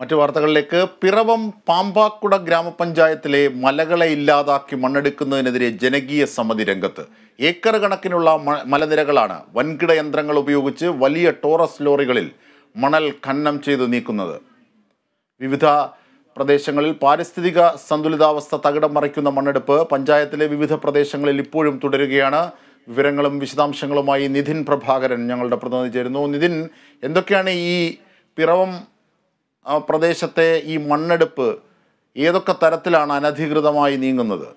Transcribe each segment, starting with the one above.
മറ്റു വാർത്തകളിലേക്ക്. പിറവം പാമ്പാക്കുട ഗ്രാമപഞ്ചായത്തിലെ മലകളെ ഇല്ലാതാക്കി മണ്ണെടുക്കുന്നതിനെതിരെ ജനകീയ സമിതി രംഗത്ത്. ഏക്കർ കണക്കിനുള്ള മലനിരകളാണ് വൻകിട യന്ത്രങ്ങൾ ഉപയോഗിച്ച് വലിയ ടോറസ് ലോറികളിൽ മണൽ ഖനനം ചെയ്ത് നീക്കുന്നത്. വിവിധ പ്രദേശങ്ങളിൽ പാരിസ്ഥിതിക സന്തുലിതാവസ്ഥ തകിടം മറിക്കുന്ന മണ്ണെടുപ്പ് പഞ്ചായത്തിലെ വിവിധ പ്രദേശങ്ങളിൽ ഇപ്പോഴും തുടരുകയാണ്. വിവരങ്ങളും വിശദാംശങ്ങളുമായി നിതിൻ പ്രഭാകരൻ ഞങ്ങളുടെ പ്രതിനിധി ചേരുന്നു. നിതിൻ എന്തൊക്കെയാണ് ഈ പിറവം പ്രദേശത്തെ ഈ മണ്ണെടുപ്പ് ഏതൊക്കെ തരത്തിലാണ് അനധികൃതമായി നീങ്ങുന്നത്?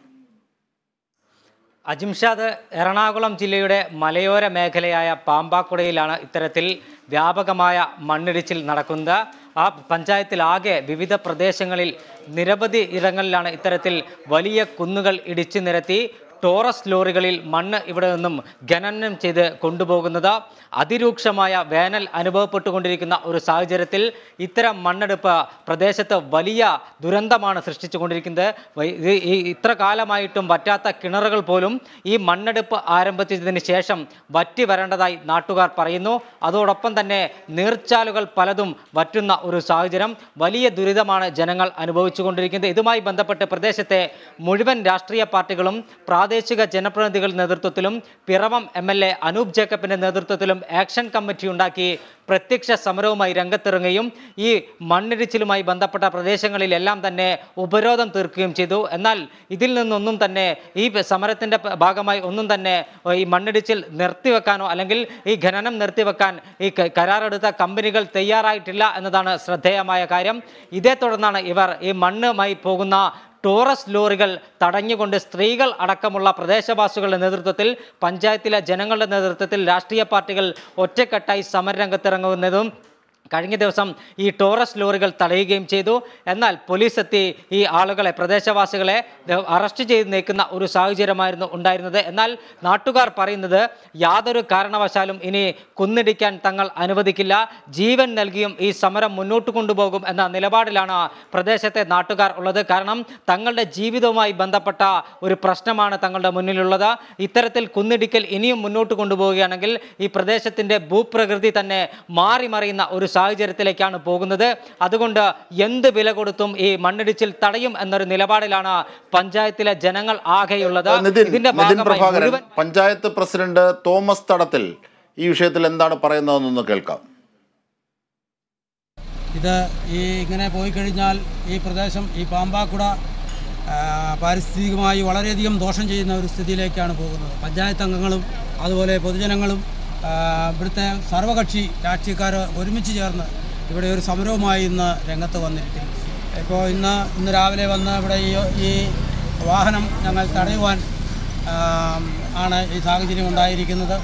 അജിംഷാദ് എറണാകുളം ജില്ലയുടെ മലയോര മേഖലയായ പാമ്പാക്കുടയിലാണ് ഇത്തരത്തിൽ വ്യാപകമായ മണ്ണിടിച്ചിൽ നടക്കുന്നത്. ആ പഞ്ചായത്തിലാകെ വിവിധ പ്രദേശങ്ങളിൽ നിരവധി ഇടങ്ങളിലാണ് ഇത്തരത്തിൽ വലിയ കുന്നുകൾ ഇടിച്ചു നിരത്തി. ടോറസ് ലോറികളിൽ മണ്ണ് ഇവിടെ നിന്നും ഖനനം ചെയ്ത് കൊണ്ടുപോകുന്നത് അതിരൂക്ഷമായ വേനൽ അനുഭവപ്പെട്ടുകൊണ്ടിരിക്കുന്ന ഒരു സാഹചര്യത്തിൽ ഇത്തരം മണ്ണെടുപ്പ് പ്രദേശത്ത് വലിയ ദുരന്തമാണ് സൃഷ്ടിച്ചുകൊണ്ടിരിക്കുന്നത്. ഇത്ര കാലമായിട്ടും വറ്റാത്ത കിണറുകൾ പോലും ഈ മണ്ണെടുപ്പ് ആരംഭിച്ചതിന് ശേഷം വറ്റി വരേണ്ടതായി നാട്ടുകാർ പറയുന്നു. അതോടൊപ്പം തന്നെ നീർച്ചാലുകൾ പലതും വറ്റുന്ന ഒരു സാഹചര്യം വലിയ ദുരിതമാണ് ജനങ്ങൾ അനുഭവിച്ചുകൊണ്ടിരിക്കുന്നത്. ഇതുമായി ബന്ധപ്പെട്ട് പ്രദേശത്തെ മുഴുവൻ രാഷ്ട്രീയ പാർട്ടികളും പ്രാദേശിക ജനപ്രതിനിധികളുടെ നേതൃത്വത്തിലും Piravom M L A Anoop ജേക്കബിന്റെ നേതൃത്വത്തിലും ആക്ഷൻ കമ്മിറ്റി ഉണ്ടാക്കി പ്രത്യക്ഷ സമരവുമായി രംഗത്തിറങ്ങുകയും ഈ മണ്ണിടിച്ചിലുമായി ബന്ധപ്പെട്ട പ്രദേശങ്ങളിലെല്ലാം തന്നെ ഉപരോധം തീർക്കുകയും ചെയ്തു. എന്നാൽ ഇതിൽ നിന്നൊന്നും തന്നെ ഈ സമരത്തിന്റെ ഭാഗമായി ഒന്നും തന്നെ ഈ മണ്ണിടിച്ചിൽ നിർത്തിവെക്കാനോ അല്ലെങ്കിൽ ഈ ഖനനം നിർത്തിവെക്കാൻ ഈ കരാറെടുത്ത കമ്പനികൾ തയ്യാറായിട്ടില്ല എന്നതാണ് ശ്രദ്ധേയമായ കാര്യം. ഇതേ തുടർന്നാണ് ഇവർ ഈ മണ്ണുമായി പോകുന്ന ടോറസ് ലോറികൾ തടഞ്ഞുകൊണ്ട് സ്ത്രീകൾ അടക്കമുള്ള പ്രദേശവാസികളുടെ നേതൃത്വത്തിൽ പഞ്ചായത്തിലെ ജനങ്ങളുടെ നേതൃത്വത്തിൽ രാഷ്ട്രീയ പാർട്ടികൾ ഒറ്റക്കെട്ടായി സമരരംഗത്തിറങ്ങുന്നതും കഴിഞ്ഞ ദിവസം ഈ ടോറസ് ലോറികൾ തടയുകയും ചെയ്തു. എന്നാൽ പോലീസ് എത്തി ഈ ആളുകളെ പ്രദേശവാസികളെ അറസ്റ്റ് ചെയ്ത് നീക്കുന്ന ഒരു സാഹചര്യമായിരുന്നു ഉണ്ടായിരുന്നത്. എന്നാൽ നാട്ടുകാർ പറയുന്നത് യാതൊരു കാരണവശാലും ഇനി കുന്നിടിക്കാൻ തങ്ങൾ അനുവദിക്കില്ല. ജീവൻ നൽകിയും ഈ സമരം മുന്നോട്ട് കൊണ്ടുപോകും എന്ന നിലപാടിലാണ് പ്രദേശത്തെ നാട്ടുകാർ ഉള്ളത്. കാരണം തങ്ങളുടെ ജീവിതവുമായി ബന്ധപ്പെട്ട ഒരു പ്രശ്നമാണ് തങ്ങളുടെ മുന്നിലുള്ളത്. ഇത്തരത്തിൽ കുന്നിടിക്കൽ ഇനിയും മുന്നോട്ട് കൊണ്ടുപോവുകയാണെങ്കിൽ ഈ പ്രദേശത്തിന്റെ ഭൂപ്രകൃതി തന്നെ മാറി മറിയുന്ന ഒരു സാഹചര്യത്തിലേക്കാണ് പോകുന്നത്. അതുകൊണ്ട് എന്ത് വില കൊടുത്തും ഈ മണ്ണിടിച്ചിൽ തടയും എന്നൊരു നിലപാടിലാണ് പഞ്ചായത്തിലെ ജനങ്ങൾ ആകെയുള്ളത്. ഇതിന്റെ ഭാഗമായി പഞ്ചായത്ത് പ്രസിഡന്റ് തോമസ് തടത്തിൽ ഈ വിഷയത്തിൽ എന്താണ് പറയുന്നതെന്നൊന്ന് കേൾക്കാം. ഇത് ഈ ഇങ്ങനെ പോയി കഴിഞ്ഞാൽ ഈ പ്രദേശം ഈ പാമ്പാക്കുട പാരിസ്ഥിതികമായി വളരെയധികം ദോഷം ചെയ്യുന്ന ഒരു സ്ഥിതിയിലേക്കാണ് പോകുന്നത്. പഞ്ചായത്ത് അംഗങ്ങളും അതുപോലെ പൊതുജനങ്ങളും ഇവിടുത്തെ സർവകക്ഷി രാഷ്ട്രീയക്കാർ ഒരുമിച്ച് ചേർന്ന് ഇവിടെ ഒരു സമരവുമായി ഇന്ന് രംഗത്ത് വന്നിരിക്കുന്നു. ഇപ്പോൾ ഇന്ന് ഇന്ന് രാവിലെ വന്ന് ഇവിടെ ഈ വാഹനം ഞങ്ങൾ തടയുവാൻ ആണ് ഈ സാഹചര്യം ഉണ്ടായിരിക്കുന്നത്.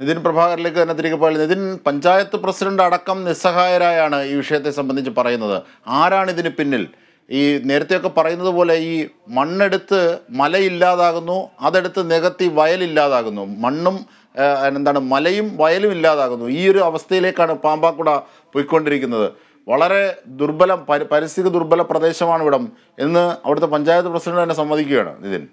നിതിൻ പ്രഭാകറിലേക്ക് തന്നെ തിരികെ പോയാൽ നിതിൻ പഞ്ചായത്ത് പ്രസിഡന്റ് അടക്കം നിസ്സഹായരായാണ് ഈ വിഷയത്തെ സംബന്ധിച്ച് പറയുന്നത്. ആരാണ് ഇതിന് പിന്നിൽ? ഈ നേരത്തെയൊക്കെ പറയുന്നത് പോലെ ഈ മണ്ണെടുത്ത് മലയില്ലാതാകുന്നു അതെടുത്ത് നികത്തി വയലില്ലാതാകുന്നു. മണ്ണും എന്താണ് മലയും വയലും ഇല്ലാതാകുന്നു. ഈ ഒരു അവസ്ഥയിലേക്കാണ് പാമ്പാക്കുട പോയിക്കൊണ്ടിരിക്കുന്നത്. വളരെ ദുർബലം പരിസ്ഥിതി ദുർബല പ്രദേശമാണ് ഇവിടം എന്ന് അവിടുത്തെ പഞ്ചായത്ത് പ്രസിഡന്റ് തന്നെ സമ്മതിക്കുകയാണ് നിതിൻ.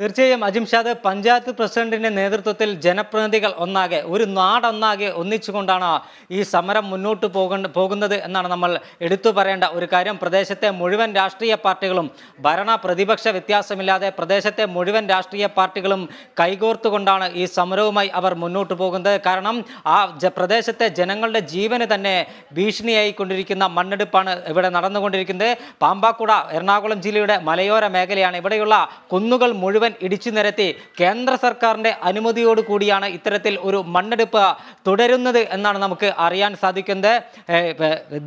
തീർച്ചയായും അജിംഷാദ് പഞ്ചായത്ത് പ്രസിഡന്റിന്റെ നേതൃത്വത്തിൽ ജനപ്രതിനിധികൾ ഒന്നാകെ ഒരു നാടൊന്നാകെ ഒന്നിച്ചുകൊണ്ടാണ് ഈ സമരം മുന്നോട്ട് പോകേണ്ട പോകുന്നത് എന്നാണ് നമ്മൾ എടുത്തു പറയേണ്ട ഒരു കാര്യം. പ്രദേശത്തെ മുഴുവൻ രാഷ്ട്രീയ പാർട്ടികളും ഭരണ പ്രതിപക്ഷ വ്യത്യാസമില്ലാതെ പ്രദേശത്തെ മുഴുവൻ രാഷ്ട്രീയ പാർട്ടികളും കൈകോർത്തുകൊണ്ടാണ് ഈ സമരവുമായി അവർ മുന്നോട്ട് പോകുന്നത്. കാരണം ആ പ്രദേശത്തെ ജനങ്ങളുടെ ജീവന് തന്നെ ഭീഷണിയായി കൊണ്ടിരിക്കുന്ന മണ്ണെടുപ്പാണ് ഇവിടെ നടന്നുകൊണ്ടിരിക്കുന്നത്. പാമ്പാക്കുട എറണാകുളം ജില്ലയുടെ മലയോര മേഖലയാണ്. ഇവിടെയുള്ള കുന്നുകൾ മുഴുവൻ ഇടിച്ചു നിരത്തി കേന്ദ്ര സർക്കാരിന്റെ അനുമതിയോട് കൂടിയാണ് ഇത്തരത്തിൽ ഒരു മണ്ണെടുപ്പ് തുടരുന്നത് എന്നാണ് നമുക്ക് അറിയാൻ സാധിക്കുന്നത്.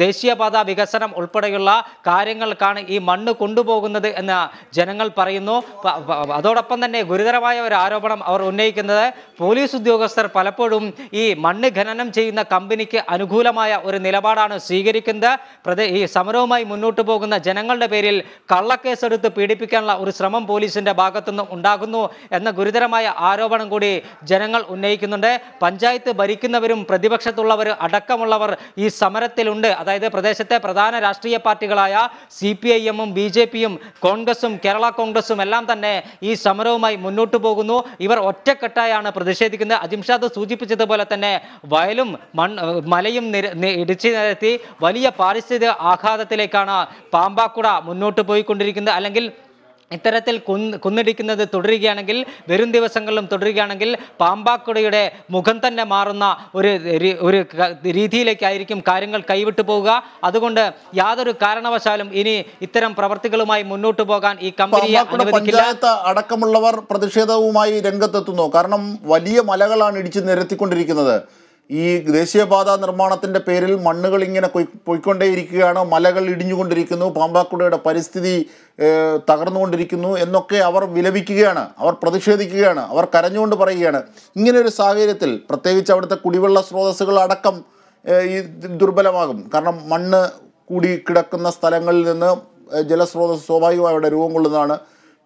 ദേശീയപാത വികസനം ഉൾപ്പെടെയുള്ള കാര്യങ്ങൾക്കാണ് ഈ മണ്ണ് കൊണ്ടുപോകുന്നത് എന്ന് ജനങ്ങൾ പറയുന്നു. അതോടൊപ്പം തന്നെ ഗുരുതരമായ ഒരു ആരോപണം അവർ ഉന്നയിക്കുന്നത്. പോലീസ് ഉദ്യോഗസ്ഥർ പലപ്പോഴും ഈ മണ്ണ് ഖനനം ചെയ്യുന്ന കമ്പനിക്ക് അനുകൂലമായ ഒരു നിലപാടാണ് സ്വീകരിക്കുന്നത്. പ്രദേ ഈ സമരവുമായി മുന്നോട്ട് പോകുന്ന ജനങ്ങളുടെ പേരിൽ കള്ളക്കേസെടുത്ത് പീഡിപ്പിക്കാനുള്ള ഒരു ശ്രമം പോലീസിന്റെ ഭാഗത്തുനിന്ന് ഉണ്ടാകുന്നു എന്ന ഗുരുതരമായ ആരോപണം കൂടി ജനങ്ങൾ ഉന്നയിക്കുന്നുണ്ട്. പഞ്ചായത്ത് ഭരിക്കുന്നവരും പ്രതിപക്ഷത്തുള്ളവർ അടക്കമുള്ളവർ ഈ സമരത്തിലുണ്ട്. അതായത് പ്രദേശത്തെ പ്രധാന രാഷ്ട്രീയ പാർട്ടികളായ സി പി ഐ എമ്മും ബി ജെ പിയും കോൺഗ്രസും കേരള കോൺഗ്രസും എല്ലാം തന്നെ ഈ സമരവുമായി മുന്നോട്ട് പോകുന്നു. ഇവർ ഒറ്റക്കെട്ടായാണ് പ്രതിഷേധിക്കുന്നത്. അജിംഷാദ് സൂചിപ്പിച്ചതുപോലെ തന്നെ വയലും മൺ മലയും ഇടിച്ചു നിരത്തി വലിയ പാരിസ്ഥിതിക ആഘാതത്തിലേക്കാണ് പാമ്പാക്കുട മുന്നോട്ട് പോയിക്കൊണ്ടിരിക്കുന്നത്. അല്ലെങ്കിൽ ഇത്തരത്തിൽ കുന്ന് കുന്നിടിക്കുന്നത് തുടരുകയാണെങ്കിൽ വരും ദിവസങ്ങളിലും തുടരുകയാണെങ്കിൽ പാമ്പാക്കുടയുടെ മുഖം തന്നെ മാറുന്ന ഒരു ഒരു രീതിയിലേക്കായിരിക്കും കാര്യങ്ങൾ കൈവിട്ടു പോവുക. അതുകൊണ്ട് യാതൊരു കാരണവശാലും ഇനി ഇത്തരം പ്രവർത്തികളുമായി മുന്നോട്ട് പോകാൻ ഈ കമ്പനി പഞ്ചായത്ത് അടക്കമുള്ളവർ പ്രതിഷേധവുമായി രംഗത്തെത്തുന്നു. കാരണം വലിയ മലകളാണ് ഇടിച്ചു നിരത്തിക്കൊണ്ടിരിക്കുന്നത്. ഈ ദേശീയപാത നിർമ്മാണത്തിന്റെ പേരിൽ മണ്ണുകൾ ഇങ്ങനെ കൊയ്- പോയിക്കൊണ്ടേയിരിക്കുകയാണ് മലകൾ ഇടിഞ്ഞുകൊണ്ടിരിക്കുന്നു പാമ്പാക്കുടയുടെ പരിസ്ഥിതി തകർന്നുകൊണ്ടിരിക്കുന്നു എന്നൊക്കെ അവർ വിലപിക്കുകയാണ് അവർ പ്രതിഷേധിക്കുകയാണ് അവർ കരഞ്ഞുകൊണ്ട് പറയുകയാണ്. ഇങ്ങനെയൊരു സാഹചര്യത്തിൽ പ്രത്യേകിച്ച് അവിടുത്തെ കുടിവെള്ള സ്രോതസ്സുകൾ അടക്കം ഈ ദുർബലമാകും. കാരണം മണ്ണ് കൂടി കിടക്കുന്ന സ്ഥലങ്ങളിൽ നിന്ന് ജലസ്രോതസ് സ്വാഭാവികമായി അവിടെ രൂപം കൊള്ളുന്നതാണ്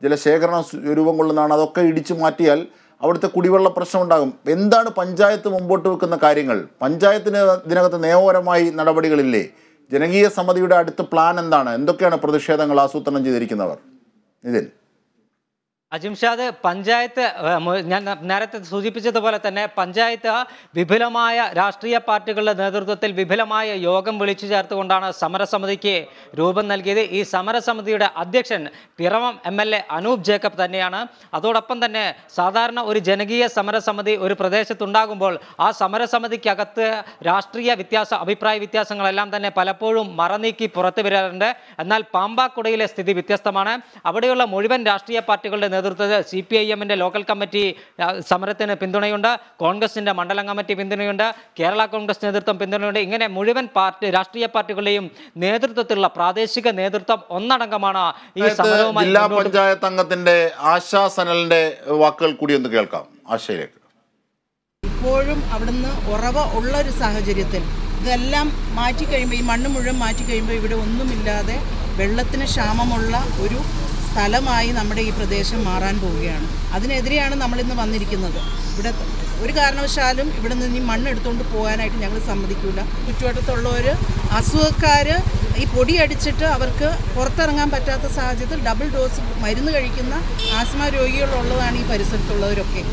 ജലശേഖരണം രൂപം കൊള്ളുന്നതാണ് അതൊക്കെ ഇടിച്ചു മാറ്റിയാൽ അവിടുത്തെ കുടിവെള്ള പ്രശ്നം ഉണ്ടാകും. എന്താണ് പഞ്ചായത്ത് മുമ്പോട്ട് വെക്കുന്ന കാര്യങ്ങൾ? പഞ്ചായത്തിന് ഇതിനകത്ത് നിയമപരമായി നടപടികളില്ലേ? ജനകീയ സമിതിയുടെ അടുത്ത പ്ലാൻ എന്താണ്? എന്തൊക്കെയാണ് പ്രതിഷേധങ്ങൾ ആസൂത്രണം ചെയ്തിരിക്കുന്നവർ? ഇതിൽ അജിംഷാദ് പഞ്ചായത്ത് ഞാൻ നേരത്തെ സൂചിപ്പിച്ചതുപോലെ തന്നെ പഞ്ചായത്ത് വിപുലമായ രാഷ്ട്രീയ പാർട്ടികളുടെ നേതൃത്വത്തിൽ വിപുലമായ യോഗം വിളിച്ചു ചേർത്തുകൊണ്ടാണ് സമരസമിതിക്ക് രൂപം നൽകിയത്. ഈ സമരസമിതിയുടെ അധ്യക്ഷൻ Piravom M L A Anoop Jacob തന്നെയാണ്. അതോടൊപ്പം തന്നെ സാധാരണ ഒരു ജനകീയ സമരസമിതി ഒരു പ്രദേശത്തുണ്ടാകുമ്പോൾ ആ സമരസമിതിക്കകത്ത് രാഷ്ട്രീയ വ്യത്യാസ അഭിപ്രായ വ്യത്യാസങ്ങളെല്ലാം തന്നെ പലപ്പോഴും മറനീക്കി പുറത്തു വരാറുണ്ട്. എന്നാൽ പാമ്പാക്കുടയിലെ സ്ഥിതി വ്യത്യസ്തമാണ്. അവിടെയുള്ള മുഴുവൻ രാഷ്ട്രീയ പാർട്ടികളുടെ നേതൃത്വത്തിൽ സി പി ഐ എമ്മിന്റെ ലോക്കൽ കമ്മിറ്റി സമരത്തിന് പിന്തുണയുണ്ട്. കോൺഗ്രസിന്റെ മണ്ഡലം കമ്മിറ്റി പിന്തുണയുണ്ട്. കേരള കോൺഗ്രസ് നേതൃത്വം പിന്തുണയുണ്ട്. ഇങ്ങനെ മുഴുവൻ പാർട്ടി രാഷ്ട്രീയ പാർട്ടികളുടെയും നേതൃത്വത്തിലുള്ള പ്രാദേശിക നേതൃത്വം ഒന്നടങ്കമാണ് ഈ സമരവുമായി ജില്ലാ പഞ്ചായത്ത് അംഗത്തിന്റെ ആശാ സനലിന്റെ വാക്കുകൾ കൂടി ഒന്ന് കേൾക്കാം. ആശയിലേക്ക്. ഇപ്പോഴും അവിടുന്ന് ഉറവ ഉള്ള ഒരു സാഹചര്യത്തിൽ ഇതെല്ലാം മാറ്റി കഴിയുമ്പോൾ ഈ മണ്ണ് മുഴുവൻ മാറ്റി കഴിയുമ്പോൾ ഇവിടെ ഒന്നുമില്ലാതെ വെള്ളത്തിന് ക്ഷാമമുള്ള ഒരു സ്ഥലമായി നമ്മുടെ ഈ പ്രദേശം മാറാൻ പോവുകയാണ്. അതിനെതിരെയാണ് നമ്മളിന്ന് വന്നിരിക്കുന്നത്. ഇവിടെ ഒരു കാരണവശാലും ഇവിടെ നിന്ന് ഈ മണ്ണ് എടുത്തുകൊണ്ട് പോകാനായിട്ട് ഞങ്ങൾ സമ്മതിക്കില്ല ചുറ്റുവട്ടത്തുള്ളവർ അസുഖക്കാർ ഈ പൊടി അടിച്ചിട്ട് അവർക്ക് പുറത്തിറങ്ങാൻ പറ്റാത്ത സാഹചര്യത്തിൽ ഡബിൾ ഡോസ് മരുന്ന് കഴിക്കുന്ന ആസ്മ രോഗികളുള്ളതാണ് ഈ പരിസരത്തുള്ളവരൊക്കെ.